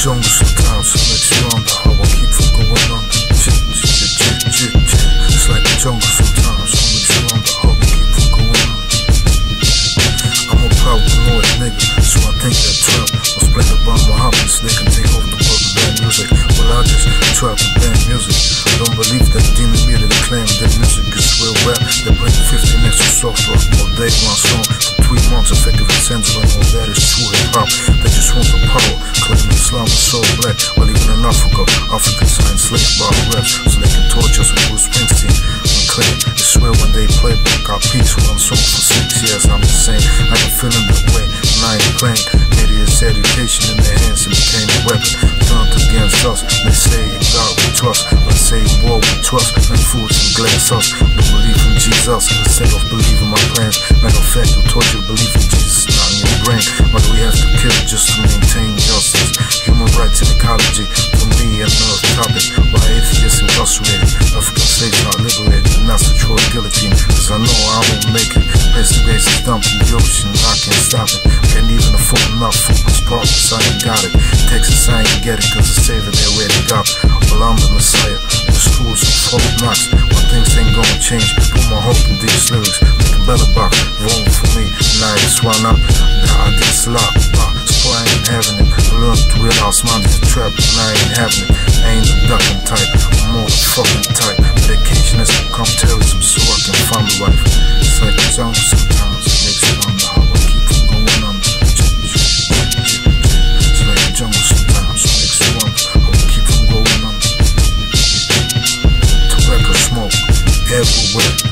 정부 스타운 설레지원 How I keep from going on 지지지지지 It's like a jungle sometimes Only you on the hub, keep from going on I'm a proud paranoid nigga So I think that trap was played by Mohammeds They can take over the world with bad music. Well I just trap with bad music. I don't believe that demon merely claim that music is real rap. They play 50 minutes of soft rock all day one song For three months effective incentives and all that is true hip hop Africa, Africans are enslaved by raps, so they can torture us with Bruce Springsteen. They swear when they play back our peace one song for six years. I'm the same, I can feel them that way, and I ain't playing. Idiots education in their hands and became a weapon. Turned against us, they say God we trust. Let's say war we trust, and fools and glass us. Don't believe in Jesus instead of believing my plans. Matter of fact, you you believe in Jesus, not in your brain. Do we have to kill just to dump ocean, I can't stop it. Can't even afford enough for my partners, I ain't got it. Texas, I ain't get it, cause the savior they already got. Well, I'm the messiah. The schools of folk knocks. When things ain't gonna change, put my hope in these lyrics. Make a better box, roll for me. And I ain't swung up, nah, I get slapped. Uh, so I ain't having it. I learned to realize a trap, and I ain't having it. I ain't the ducking type, I'm more the fucking type. Vacation has become terrorism, so everywhere.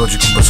Melódico, mas